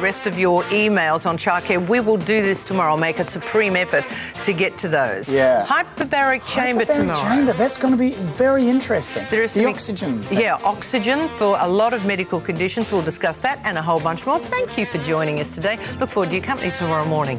the rest of your emails on childcare. We will do this tomorrow. I'll make a supreme effort to get to those. Yeah. Hyperbaric chamber Hyperbaric tomorrow. chamber. That's going to be very interesting. There is the some- oxygen. Yeah, oxygen for a lot of medical conditions. We'll discuss that and a whole bunch more. Thank you for joining us today. Look forward to your company tomorrow morning.